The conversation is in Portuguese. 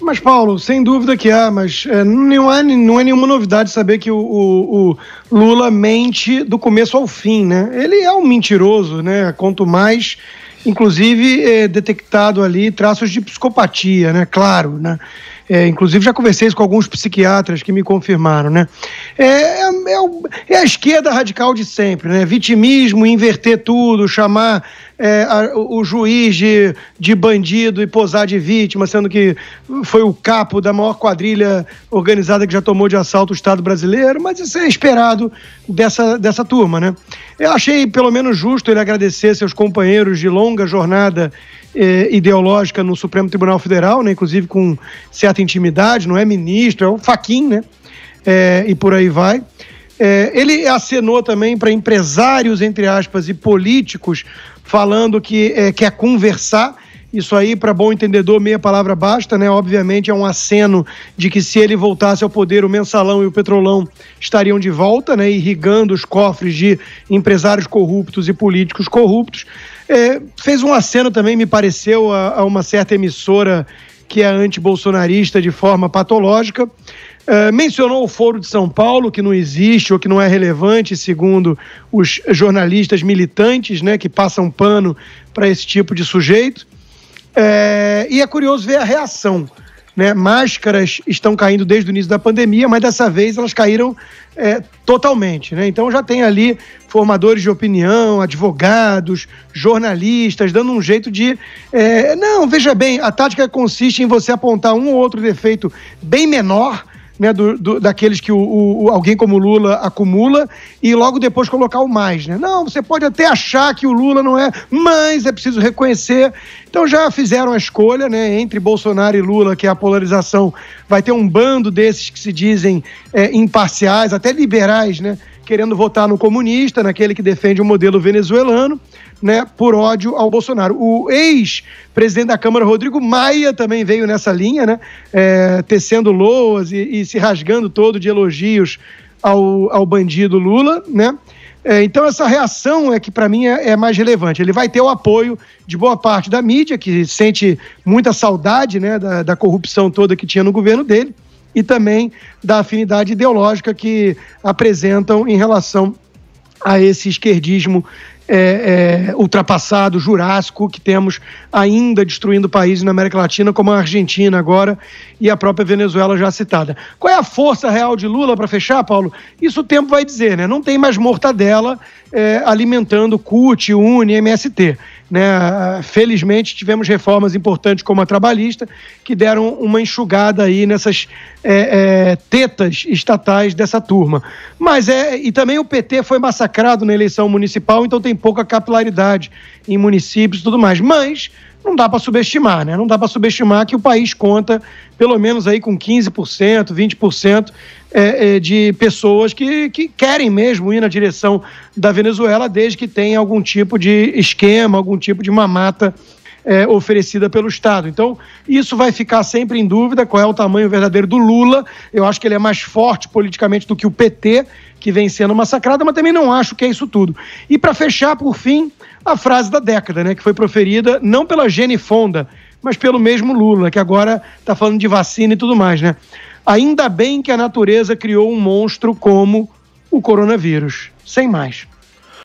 Mas, Paulo, sem dúvida que há, mas é, não, é, não é nenhuma novidade saber que o, o, o, Lula mente do começo ao fim, né? Ele é um mentiroso, né? Quanto mais, inclusive, é detectado ali traços de psicopatia, né? Claro, né? É, inclusive já conversei com alguns psiquiatras que me confirmaram, né? É, é, é, é a esquerda radical de sempre, né? Vitimismo, inverter tudo, chamar é, a, o juiz de, de bandido e posar de vítima, sendo que foi o capo da maior quadrilha organizada que já tomou de assalto o Estado brasileiro, mas isso é esperado dessa, dessa turma, né? Eu achei pelo menos justo ele agradecer seus companheiros de longa jornada eh, ideológica no Supremo Tribunal Federal, né, inclusive com certa intimidade, não é ministro, é o Faquin, né? É, e por aí vai. É, ele acenou também para empresários, entre aspas, e políticos, falando que é, quer conversar. Isso aí, para bom entendedor, meia palavra basta, né? Obviamente é um aceno de que se ele voltasse ao poder, o mensalão e o petrolão estariam de volta, né? Irrigando os cofres de empresários corruptos e políticos corruptos. É, fez um aceno também, me pareceu, a, a uma certa emissora que é anti-bolsonarista de forma patológica. É, mencionou o Foro de São Paulo, que não existe ou que não é relevante, segundo os jornalistas militantes, né, que passam pano para esse tipo de sujeito. É, e é curioso ver a reação. Né? Máscaras estão caindo desde o início da pandemia, mas dessa vez elas caíram é, totalmente. Né? Então já tem ali formadores de opinião, advogados, jornalistas, dando um jeito de. É, não, veja bem, a tática consiste em você apontar um ou outro defeito bem menor né, do, do, daqueles que o, o, alguém como Lula acumula e logo depois colocar o mais. Né? Não, você pode até achar que o Lula não é, mas é preciso reconhecer. Então já fizeram a escolha né, entre Bolsonaro e Lula, que é a polarização. Vai ter um bando desses que se dizem é, imparciais, até liberais, né? querendo votar no comunista, naquele que defende o modelo venezuelano né, por ódio ao Bolsonaro. O ex-presidente da Câmara, Rodrigo Maia, também veio nessa linha, né, é, tecendo loas e, e, se rasgando todo de elogios ao, ao bandido Lula, né? É, então essa reação é que para mim é, é, mais relevante. Ele vai ter o apoio de boa parte da mídia, que sente muita saudade né, da, da corrupção toda que tinha no governo dele, e também da afinidade ideológica que apresentam em relação a esse esquerdismo é, é, ultrapassado, jurássico, que temos ainda destruindo países na América Latina, como a Argentina agora e a própria Venezuela já citada. Qual é a força real de Lula para fechar, Paulo? Isso o tempo vai dizer, né? Não tem mais mortadela é, alimentando CUT, UNE, MST. Né? Felizmente tivemos reformas importantes como a trabalhista que deram uma enxugada aí nessas é, é, tetas estatais dessa turma. Mas é e também o PT foi massacrado na eleição municipal, então tem pouca capilaridade em municípios e tudo mais. Mas não dá para subestimar, né? Não dá para subestimar que o país conta pelo menos aí com 15%, 20% é, é, de pessoas que, que querem mesmo ir na direção da Venezuela, desde que tenha algum tipo de esquema, algum tipo de mamata é, oferecida pelo Estado. Então, isso vai ficar sempre em dúvida qual é o tamanho verdadeiro do Lula. Eu acho que ele é mais forte politicamente do que o PT, que vem sendo massacrado, mas também não acho que é isso tudo. E para fechar, por fim, a frase da década, né, que foi proferida não pela Gene Fonda, mas pelo mesmo Lula, que agora está falando de vacina e tudo mais, né? Ainda bem que a natureza criou um monstro como o coronavírus. Sem mais.